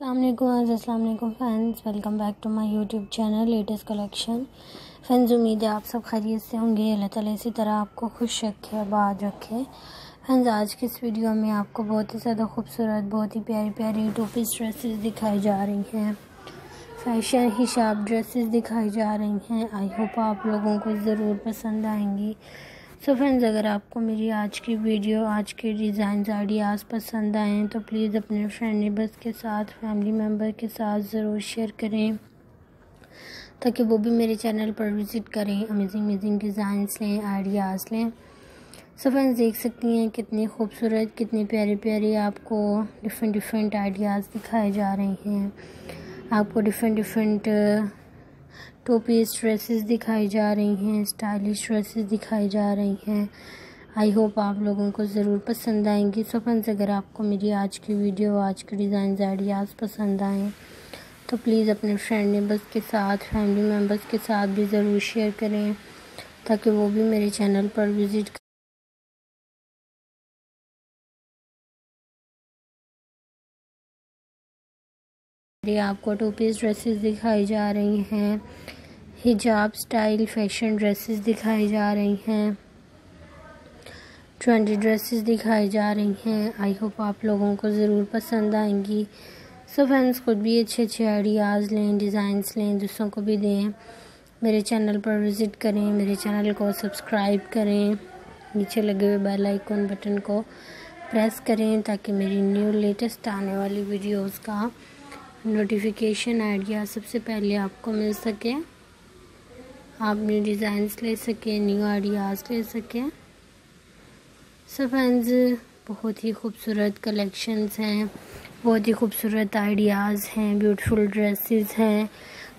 Allam friends welcome back to my YouTube channel latest collection friends उम्मीद है आप सब खैरियत से होंगे, अल्लाह ताला इसी तरह आपको खुश रखे आबाद रखे। फ्रेंड्स आज की इस वीडियो में आपको बहुत ही ज़्यादा खूबसूरत, बहुत ही प्यारी प्यारी टोपीस ड्रेसेस दिखाई जा रही हैं। फ़ैशन हिसाब ड्रेसेस दिखाई जा रही हैं। आई होप आप लोगों को ज़रूर पसंद आएँगी। सो so फ्रेंड्स अगर आपको मेरी आज की वीडियो आज के डिज़ाइन आइडियाज़ पसंद आएँ तो प्लीज़ अपने फ्रेंड नेबर्स के साथ फैमिली मेंबर के साथ ज़रूर शेयर करें। ताकि वो भी मेरे चैनल पर विज़िट करें अमेजिंग अमेजिंग डिज़ाइंस लें आइडियाज़ लें। सो फ्रेंड्स देख सकती हैं कितनी खूबसूरत, कितनी प्यारे प्यारे आपको डिफरेंट डिफरेंट आइडियाज़ दिखाए जा रहे हैं। आपको different different two piece dresses दिखाई जा रही हैं स्टाइलिश ड्रेसेस दिखाई जा रही हैं। आई होप आप लोगों को ज़रूर पसंद आएँगी। सो फ्रेंड्स अगर आपको मेरी आज की वीडियो आज के डिज़ाइन आइडियाज़ पसंद आएँ तो प्लीज़ अपने फ्रेंड नेबर्स के साथ फैमिली मेंबर्स के साथ भी ज़रूर शेयर करें, ताकि वो भी मेरे चैनल पर विज़िट आपको टू पीस ड्रेसेस दिखाई जा रही हैं। हिजाब स्टाइल फ़ैशन ड्रेसेस दिखाई जा रही हैं। ट्रेंडी ड्रेसेस दिखाई जा रही हैं। आई होप आप लोगों को ज़रूर पसंद आएँगी। सो फ्रेंड्स, खुद भी अच्छे अच्छे आइडियाज़ लें डिज़ाइंस लें, दूसरों को भी दें। मेरे चैनल पर विज़िट करें, मेरे चैनल को सब्सक्राइब करें। नीचे लगे हुए बेल आइकन बटन को प्रेस करें ताकि मेरी न्यू लेटेस्ट आने वाली वीडियोस का नोटिफिकेशन आइडिया सबसे पहले आपको मिल सके। आप न्यू डिज़ाइंस ले सकें न्यू आइडियाज़ ले सकें। सब फ्रेंड्स बहुत ही खूबसूरत कलेक्शंस हैं, बहुत ही खूबसूरत आइडियाज़ हैं ब्यूटीफुल ड्रेसेस हैं।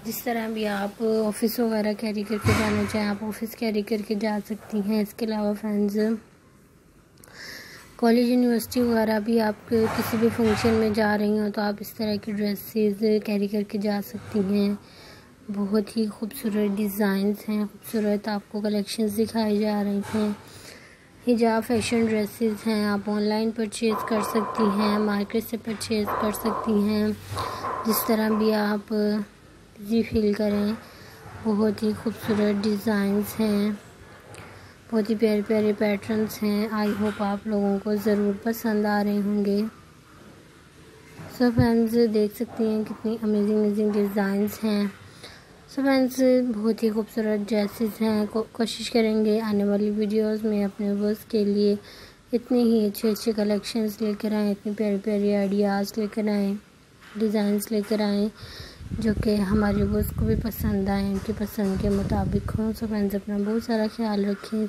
जिस तरह भी आप ऑफ़िस वगैरह कैरी करके जाना चाहें, आप ऑफ़िस कैरी करके जा सकती हैं। इसके अलावा फ्रेंड्स कॉलेज यूनिवर्सिटी वगैरह भी आप किसी भी फ़ंक्शन में जा रही हो तो आप इस तरह की ड्रेसेस कैरी करके जा सकती हैं। बहुत ही खूबसूरत डिज़ाइंस हैं, खूबसूरत आपको कलेक्शंस दिखाई जा रही हैं। हिजाब फ़ैशन ड्रेसेस हैं, आप ऑनलाइन परचेज़ कर सकती हैं मार्केट से परचेज़ कर सकती हैं। जिस तरह भी आप जी फील करें, बहुत ही खूबसूरत डिज़ाइंस हैं। बहुत ही प्यारे प्यारे पैटर्न्स हैं। आई होप आप लोगों को ज़रूर पसंद आ रहे होंगे। सो so फ्रेंड्स देख सकती हैं कितनी अमेजिंग अमेजिंग डिज़ाइंस हैं। सो फ्रेंड्स बहुत ही खूबसूरत ड्रेसेस हैं। को, कोशिश करेंगे आने वाली वीडियोस में अपने वर्स के लिए इतने ही अच्छे अच्छे कलेक्शंस लेकर आएँ इतनी प्यारी प्यारी आइडियाज़ लेकर आएँ डिज़ाइंस लेकर आएँ। जो कि हमारे व्यूवर्स को भी पसंद आए, उनकी पसंद के मुताबिक हों। सो फ्रेंड्स अपना बहुत सारा ख्याल रखें।